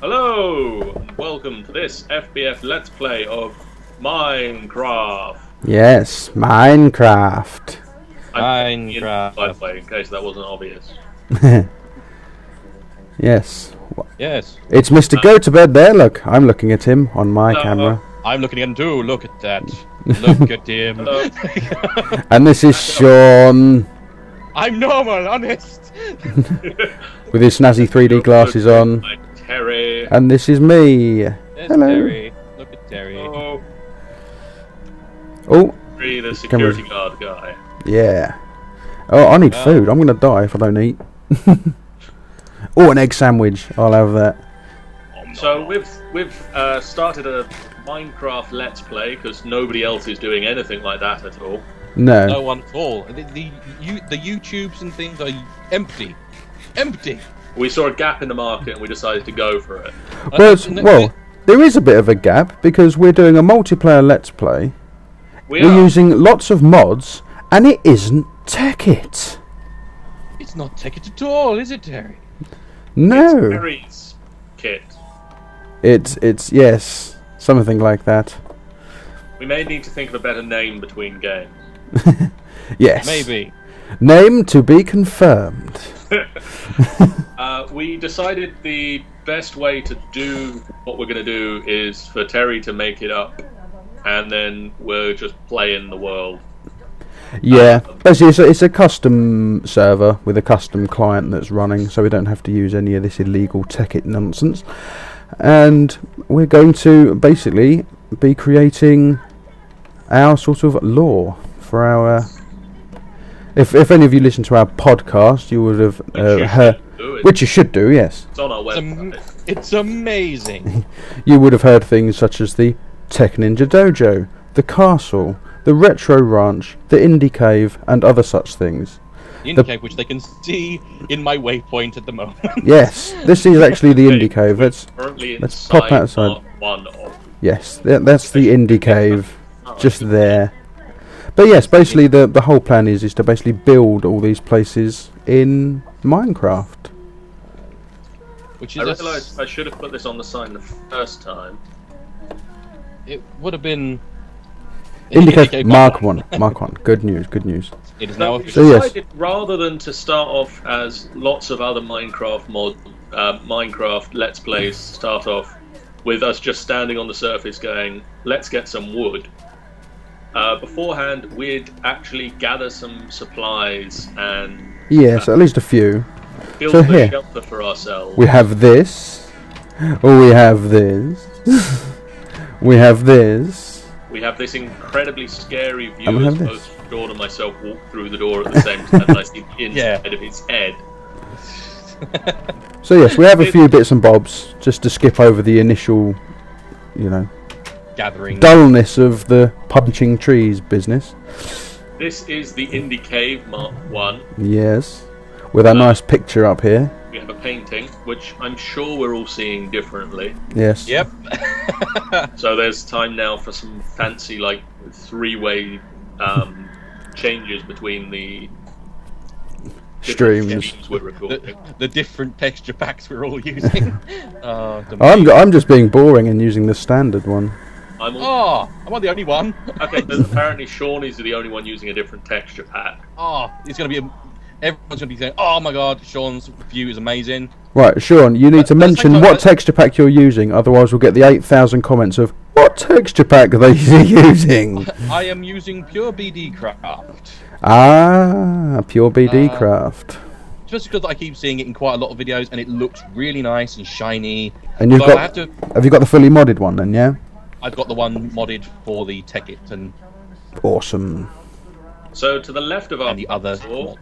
Hello, and welcome to this FBF Let's Play of Minecraft. Yes, Minecraft. I'm in- Minecraft. By the way, in case that wasn't obvious. yes. Yes, It's Mr. Uh, Go to Bed there, look. I'm looking at him on my Hello. camera. Uh, I'm looking at him too. Look at that. Look at him. And this is Sean I'm normal, honest. with his snazzy 3D glasses on. I'm Terry. And this is me. There's Hello. Terry. Look at Terry. Oh, Oh, Terry, the security guard guy. yeah. Oh, I need Well- food. I'm going to die if I don't eat. oh, an egg sandwich. I'll have that. So we've we've uh, started a Minecraft Let's Play because nobody else is doing anything like that at all. No. No one at all. The, the, you, the YouTubes and things are empty. Empty. We saw a gap in the market and we decided to go for it. Well, Uh, well, there is a bit of a gap because we're doing a multiplayer Let's Play. We We're are. using lots of mods, and it isn't Tekkit. It's not Tekkit at all, is it, Terry? No. Terry's kit. It's it's yes, something like that. We may need to think of a better name between games. Yes. Maybe. Name to be confirmed. Uh, we decided the best way to do what we're going to do is for Terry to make it up, and then we're just playing the world. Yeah. Basically, it's a, it's a custom server with a custom client that's running, so we don't have to use any of this illegal Tekkit nonsense. And we're going to basically be creating our sort of law for our. If if any of you listen to our podcast, you would have uh, heard, should do. It's, which you should do. Yes, it's on our It's, am- website. it's amazing. you would have heard things such as the Tech Ninja Dojo, the Castle, the Retro Ranch, the Indie Cave, and other such things. The Indie Cave which they can see in my waypoint at the moment. Yes, this is actually the Indie Cave. Let's Currently let's inside pop outside. part one of. yes, that, that's the Indie Cave, just there. But yes, basically the the whole plan is is to basically build all these places in Minecraft. which I is a s- realised I should have put this on the sign the first time. it would have been Indie Cave Mark One, Mark One. Good news, good news. It is now official. So yes. rather than to start off as lots of other Minecraft mod, uh, Minecraft Let's Plays start off with us just standing on the surface going, "Let's get some wood." Uh, beforehand, we'd actually gather some supplies and Yes, at least a few. build So a here- shelter for ourselves. We have this. Oh, we have this. we have this. We have this incredibly scary view And we as both Sean and myself walk through the door at the same time. and I see the inside Yeah. of his head. So yes, we have a few bits and bobs just to skip over the initial, you know, Gathering. dullness of the punching trees business. This is the Indie Cave Mark One. Yes, with our nice picture up here. We have a painting, which I'm sure we're all seeing differently. Yes. Yep. So there's time now for some fancy, like, three-way um, changes between the Streams. streams the, the different texture packs we're all using. oh, I'm. I'm just being boring and using the standard one. I'm all, Oh, I'm not the only one. okay. There's apparently Sean is the only one using a different texture pack. Oh, it's gonna be. A, everyone's gonna be saying, "Oh my god, Sean's view is amazing." Right, Sean, you need to At the same mention what I- texture pack you're using, otherwise we'll get the 8,000 comments of what texture pack are they using? I am using pure BDcraft, ah, pure BD Uh, craft. just because I keep seeing it in quite a lot of videos, and it looks really nice and shiny. And you've so got have to. have you got the fully modded one then? Yeah. I've got the one modded for the Tekkit and Awesome. So to the left of our and the other. floor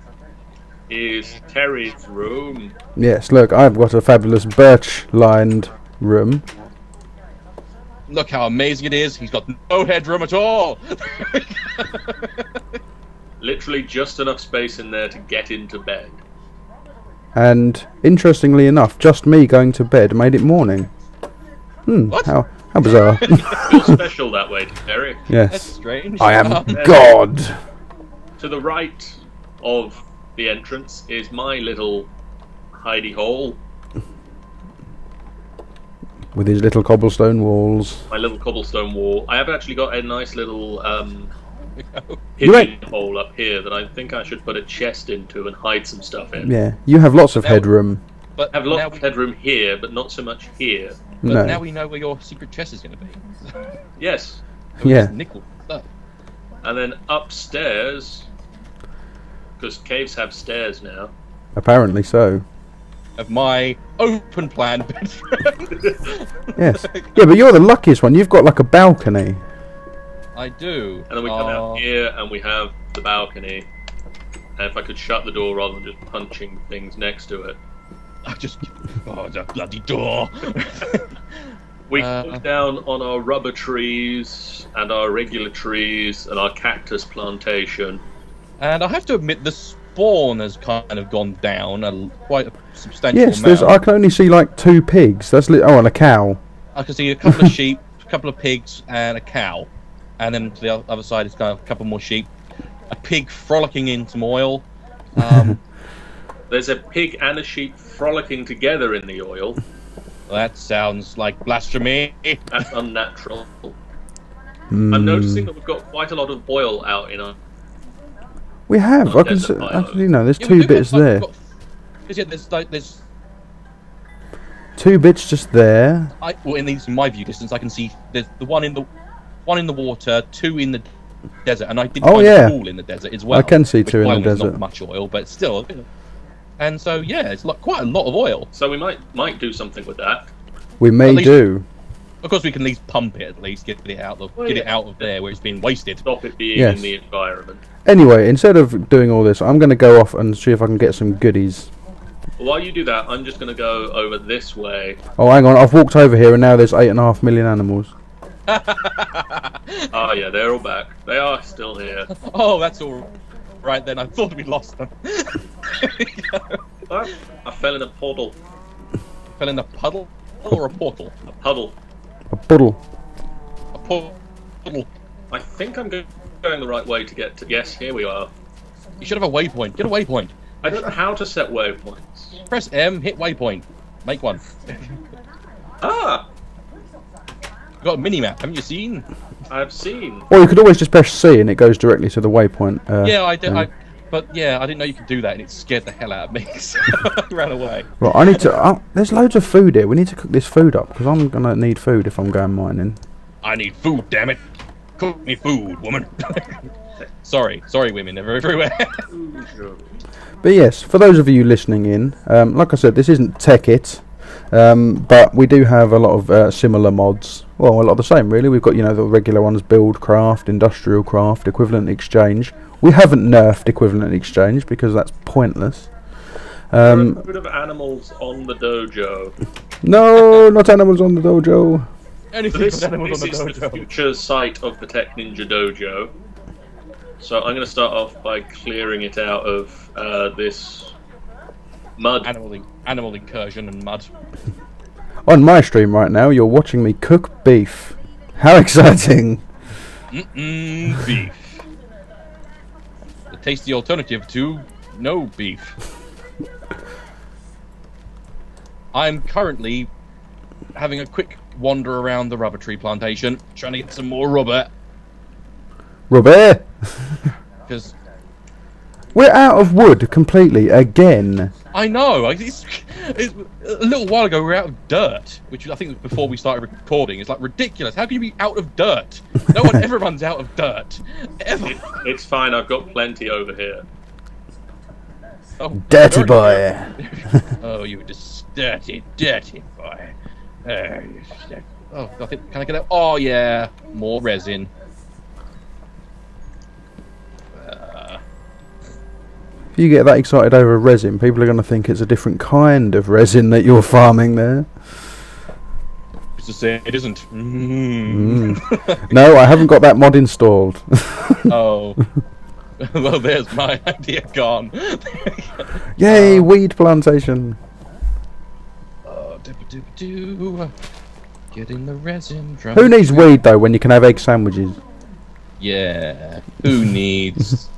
is Terry's room. Yes. Look, I've got a fabulous birch-lined room. Look how amazing it is. He's got no headroom at all. Literally just enough space in there to get into bed. And interestingly enough, just me going to bed made it morning. Hmm. What? How how bizarre. Feel special that way, Terry. That's yes. strange. I am God. To the right of the entrance is my little hidey hole. With his little cobblestone walls. my little cobblestone wall. I have actually got a nice little um, You hidden hole up here that I think I should put a chest into and hide some stuff in. Yeah, you have lots of Now- headroom. But I have lots of headroom here, but not so much here. But No. now we know where your secret chest is going to be. Yes, Yeah. Nickel stuff. and then upstairs, because caves have stairs now. Apparently so. Of my open plan bedroom. Yes. Yeah, but you're the luckiest one. You've got like a balcony. I do. And then we come Uh, out here and we have the balcony. And if I could shut the door rather than just punching things next to it. I just oh that bloody door. We Uh, look down on our rubber trees and our regular trees and our cactus plantation. and I have to admit, the spawn has kind of gone down a quite a substantial Yes, amount. there's. I can only see like two pigs. That's li- oh, and a cow. I can see a couple of sheep, a couple of pigs, and a cow. And then to the other side is kind of a couple more sheep. A pig frolicking in some oil. Um, There's a pig and a sheep frolicking together in the oil. that sounds like blasphemy. That's unnatural. Mm. I'm noticing that we've got quite a lot of oil out in our. We have. I can. See, I biome. can, you know, there's Yeah, two bits have, like, there. got- Because yeah, there's like there's Two bits just there. I well in these in my view distance I can see there's the one in the one in the water, two in the desert, and I did Oh, find yeah. a pool in the desert as well. I can see two in the by the desert. Not much oil, but still. And so yeah, it's like quite a lot of oil. So we might might do something with that. We may least- do. Of course, we can at least pump it. At least get it out of Oh, get it out of there where it's been wasted. Stop it being Yes. in the environment. Anyway, instead of doing all this, I'm going to go off and see if I can get some goodies. While you do that, I'm just going to go over this way. Oh, hang on. I've walked over here and now there's eight and a half million animals. oh yeah, they're all back. They are still here. Oh, that's all right then. I thought we lost them. I fell in a puddle. Fell in a puddle or a portal. A puddle. A puddle. A pu- puddle. I think I'm going the right way to get to. Yes, here we are. You should have a waypoint. Get a waypoint. I don't know how to set waypoints. Press M, hit waypoint. Make one. Ah, You got a mini map, haven't you seen? I've seen. Or you could always just press C and it goes directly to the waypoint. Uh, Yeah, I did. thing. I, but yeah, I didn't know you could do that, and it scared the hell out of me. So I ran away. Right, I need to. Oh, there's loads of food here. We need to cook this food up because I'm gonna need food if I'm going mining. I need food, damn it! Cook me food, woman. sorry, sorry, women. They're everywhere. But yes, for those of you listening in, um, like I said, this isn't Tekkit, um, but we do have a lot of uh, similar mods. Well, a lot of the same, really. We've got you know the regular ones: BuildCraft, industrial craft, equivalent exchange. We haven't nerfed equivalent exchange because that's pointless. There Um, are a load of animals on the dojo. no, not animals on the dojo. Anything This, with animals this on the is the future site of the Tech Ninja Dojo. So I'm going to start off by clearing it out of uh, this mud. Animal, in- animal incursion and mud. On my stream right now, you're watching me cook beef. How exciting! Mm-mm, beef. The tasty alternative to no beef. I'm currently having a quick wander around the rubber tree plantation, trying to get some more rubber, Rubber! because we're out of wood completely again. I know. It's, it's, a little while ago, we were out of dirt, which I think was before we started recording. It's like ridiculous. How can you be out of dirt? No one ever runs out of dirt. Ever. It, it's fine, I've got plenty over here. Oh, Dirty boy. Oh, you just dirty, dirty boy. Oh, you dirty- oh, I think, can I get that? Oh, yeah. More resin. If you get that excited over resin, people are going to think it's a different kind of resin that you're farming there. just to say it isn't. Mm. No, I haven't got that mod installed. oh. well, there's my idea gone. Yay, weed plantation. Oh, doo-ba-doo-ba-doo. Getting the resin. drum- Who needs weed though when you can have egg sandwiches? Yeah. Who needs?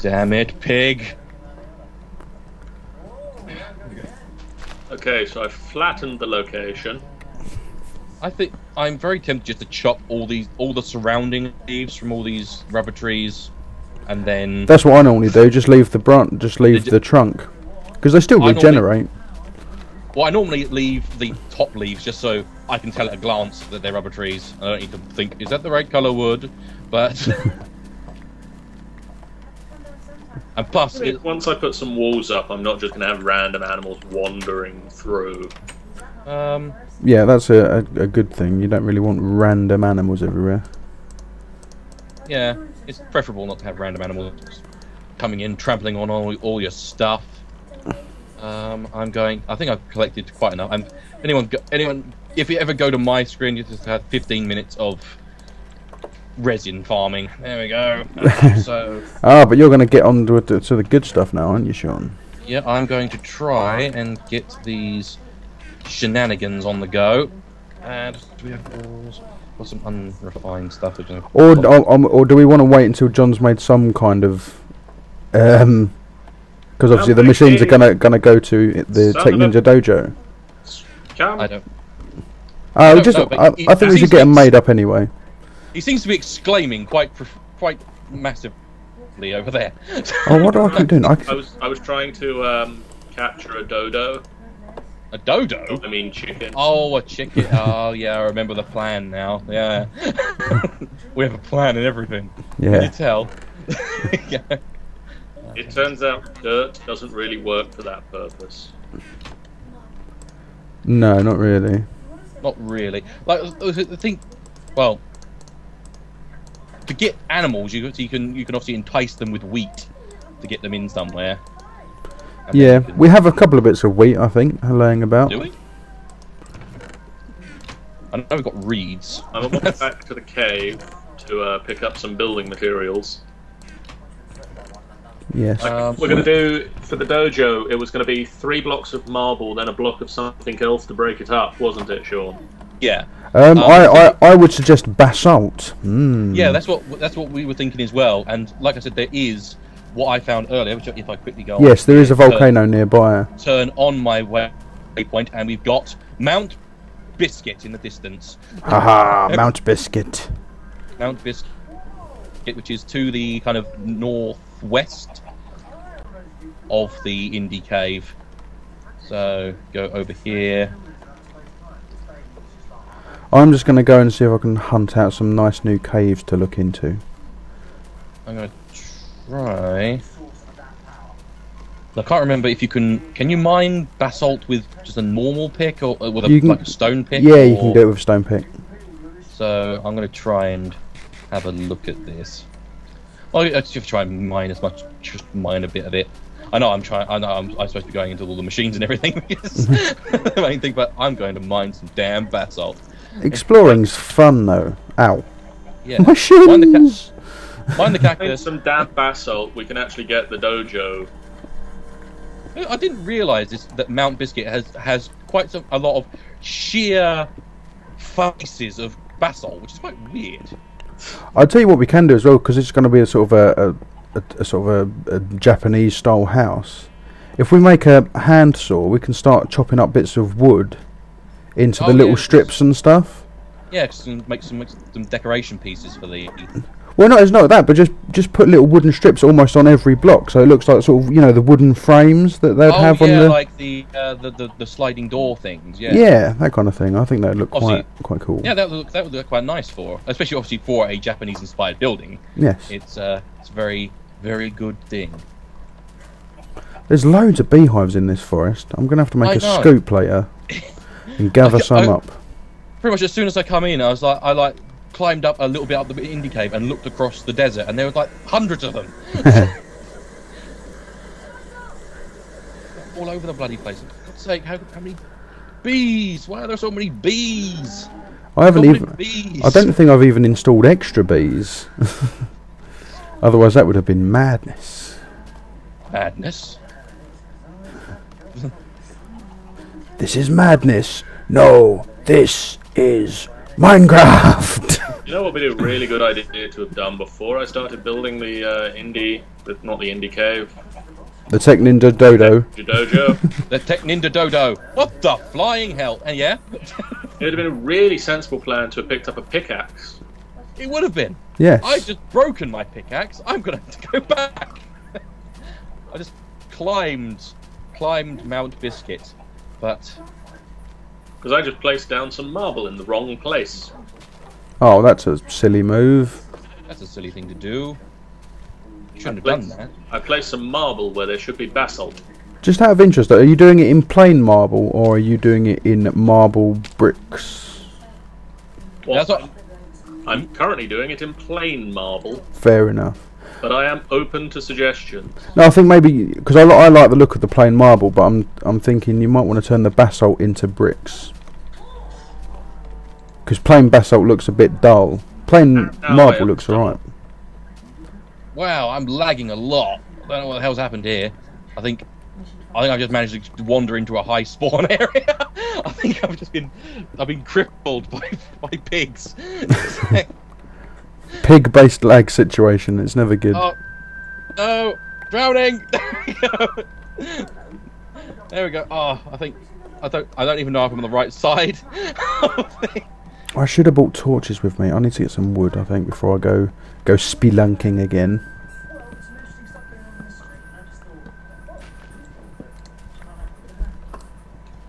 Damn it, pig. Okay, so I've flattened the location. I think I'm very tempted just to chop all these, all the surrounding leaves from all these rubber trees, and then That's what I normally do. Just leave the brunt. Just leave Did you- the trunk, because they still I normally- regenerate. well, I normally leave the top leaves just so I can tell at a glance that they're rubber trees. I don't need to think, is that the right color wood? But and plus, it, Once I put some walls up, I'm not just going to have random animals wandering through. um, Yeah, that's a, a, a good thing. You don't really want random animals everywhere. yeah, it's preferable not to have random animals coming in, trampling on all, all your stuff. Um, I'm going. I think I've collected quite enough. And anyone, anyone, if you ever go to my screen, you just have 15 minutes of resin farming. There we go. so Ah, but you're going to get on to, to, to the good stuff now, aren't you, Sean? yeah, I'm going to try and get these shenanigans on the go. And do we have balls? Got some unrefined stuff. which Or, or, um, or do we want to wait until John's made some kind of... Um... Because obviously the machines are gonna gonna go to the Son Tech Ninja Dojo. Come. I don't. Uh, don't just, know, but I, I think we should get them made up anyway. He seems to be exclaiming quite, prof- quite massively over there. Oh, what do I keep doing? I, I was I was trying to um, capture a dodo. A dodo? I mean chicken. Oh, a chicken. Oh, yeah, I remember the plan now. Yeah. we have a plan and everything. Can you tell? yeah. It turns out dirt doesn't really work for that purpose. No, not really. Not really. Like, I think, well, to get animals, you, you can you can obviously entice them with wheat to get them in somewhere. And Yeah, can- we have a couple of bits of wheat, I think, laying about. Do we? I know we've got reeds. I'm on my back to the cave to uh, pick up some building materials. Yes. Um, We're going to do for the dojo. It was going to be three blocks of marble, then a block of something else to break it up, wasn't it, Sean? yeah. Um, um, I, I, I would suggest basalt. Mm. Yeah, that's what that's what we were thinking as well. And like I said, there is what I found earlier. Which if I quickly go, on Yes, there is a volcano nearby. Turn, turn on my waypoint, and we've got Mount Biscuit in the distance. Haha, Mount Biscuit. Mount Biscuit, which is to the kind of northwest of the Indie Cave. So go over here. I'm just going to go and see if I can hunt out some nice new caves to look into. I'm gonna try. I can't remember if you can. Can you mine basalt with just a normal pick or uh, with a, can- like a stone pick? Yeah, you can do it with a stone pick. So I'm gonna try and have a look at this. Oh, I just try and mine as much, just mine a bit of it. I know I'm trying. I know I'm, I'm supposed to be going into all the machines and everything. because main thing, but I'm going to mine some damn basalt. Exploring's fun though. Ow. Yeah, My mine the, ca- mine the With cactus. some damp basalt, we can actually get the dojo. I didn't realise this that Mount Biscuit has has quite some, a lot of sheer faces of basalt, which is quite weird. I'll tell you what we can do as well, because it's going to be a sort of a, a, a, a sort of a, a Japanese style house. If we make a hand saw, we can start chopping up bits of wood into the Oh, little yeah, strips and stuff. Yeah, just make some make some decoration pieces for the. Well, not it's not that, but just just put little wooden strips almost on every block, so it looks like sort of you know the wooden frames that they'd oh have yeah, on the like the, uh, the the the sliding door things. Yeah. yeah. that kind of thing. I think that'd look quite quite cool. Yeah, that would look, that would look quite nice for, especially obviously for a Japanese-inspired building. Yes, It's uh, it's a very very good thing. there's loads of beehives in this forest. I'm gonna have to make I a know. scoop later and gather I- some I- up. Pretty much as soon as I come in, I was like, I like climbed up a little bit up the indie cave and looked across the desert, and there was like hundreds of them all over the bloody place. For God's sake, how, how many bees? Why are there so many bees? I haven't So even. bees. I don't think I've even installed extra bees. Otherwise, that would have been madness. madness. This is madness. No, this is Minecraft. You know what would be a really good idea to have done before I started building the uh, indie, the, not the indie cave, the Tech Ninja Dodo. the dojo. The Tech Ninja Dodo. What the flying hell? And yeah, It would have been a really sensible plan to have picked up a pickaxe. It would have been. Yes. I've just broken my pickaxe. I'm gonna have to go back. I just climbed, climbed Mount Biscuit, but Because I just placed down some marble in the wrong place. Oh, that's a silly move. that's a silly thing to do. Shouldn't have I done placed- that. I placed some marble where there should be basalt. Just out of interest, though, are you doing it in plain marble or are you doing it in marble bricks? Well, That's what- I'm currently doing it in plain marble, Fair enough. But I am open to suggestions. No, I think maybe because I, li- I like the look of the plain marble, but I'm I'm thinking you might want to turn the basalt into bricks. Because plain basalt looks a bit dull. Plain No, marble looks alright. Wow, I'm lagging a lot. I don't know what the hell's happened here. I think, I think I've just managed to wander into a high spawn area. I think I've just been, I've been crippled by by pigs. Pig-based lag situation. It's never good. oh, no, drowning. There we go. There we go. Oh, I think, I don't, I don't even know if I'm on the right side. I should have brought torches with me. I need to get some wood. I think before I go go spelunking again.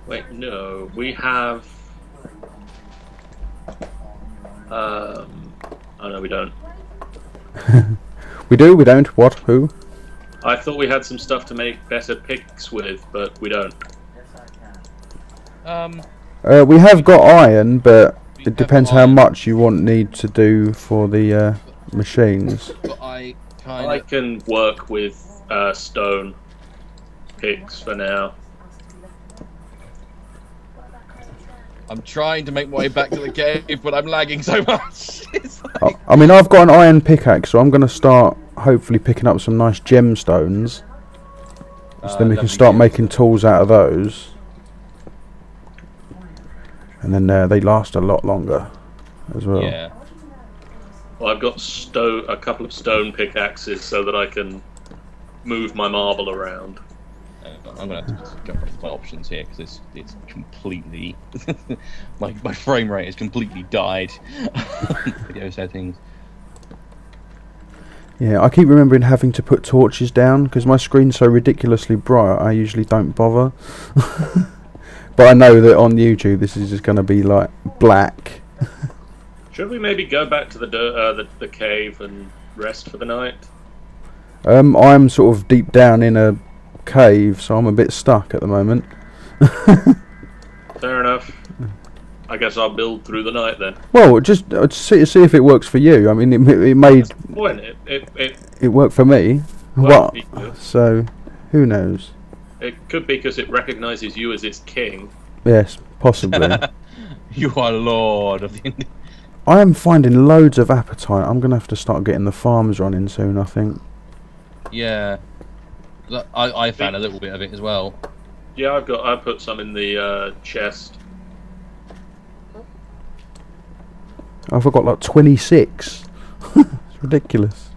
Wait, no, we have. Um, oh no, we don't. We do. We don't. What? Who? I thought we had some stuff to make better picks with, but we don't. Yes I can. Um, Uh, we have got iron, but it depends how much you want need to do for the uh, machines. but I kind I can work with uh, stone picks for now. I'm trying to make my way back to the cave, but I'm lagging so much. It's I, like, I mean, I've got an iron pickaxe, so I'm going to start hopefully picking up some nice gemstones. So Uh, then we can start gems. making tools out of those. And then uh, they last a lot longer as well. yeah. Well, I've got stone, a couple of stone pickaxes so that I can move my marble around. Uh, I'm gonna have to just go for my options here because it's it's completely my my frame rate has completely died. Video settings. Yeah, I keep remembering having to put torches down because my screen's so ridiculously bright. I usually don't bother. but I know that on YouTube this is just going to be like black. Should we maybe go back to the dir- uh, the, the cave and rest for the night? Um, I'm sort of deep down in a cave, so I'm a bit stuck at the moment. Fair enough. I guess I'll build through the night then. Well, just uh, see see if it works for you. I mean, it, it made point. It, it, it, it work for me. What? So, who knows? it could be because it recognizes you as its king. Yes, possibly. You are lord of the. I am finding loads of apatite. I'm gonna have to start getting the farms running soon. I think. Yeah. Look, I I found a little bit of it as well. Yeah, I've got. I put some in the uh, chest. I've got like 26. it's ridiculous.